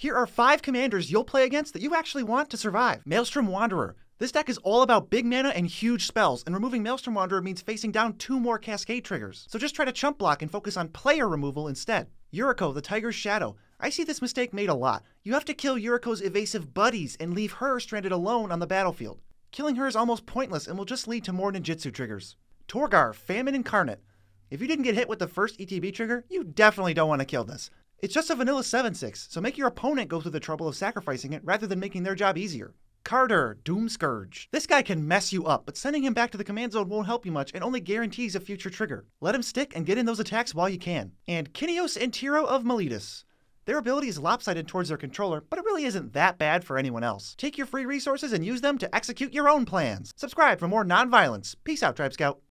Here are five commanders you'll play against that you actually want to survive. Maelstrom Wanderer. This deck is all about big mana and huge spells, and removing Maelstrom Wanderer means facing down two more Cascade triggers. So just try to chump block and focus on player removal instead. Yuriko, the Tiger's Shadow. I see this mistake made a lot. You have to kill Yuriko's evasive buddies and leave her stranded alone on the battlefield. Killing her is almost pointless and will just lead to more ninjutsu triggers. Torgar, Famine Incarnate. If you didn't get hit with the first ETB trigger, you definitely don't want to kill this. It's just a vanilla 7-6, so make your opponent go through the trouble of sacrificing it rather than making their job easier. Kardur, Doomscourge. This guy can mess you up, but sending him back to the command zone won't help you much and only guarantees a future trigger. Let him stick and get in those attacks while you can. And Kynaios and Tiro of Meletis. Their ability is lopsided towards their controller, but it really isn't that bad for anyone else. Take your free resources and use them to execute your own plans. Subscribe for more non-violence. Peace out, Tribe Scout.